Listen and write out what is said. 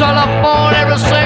till I fall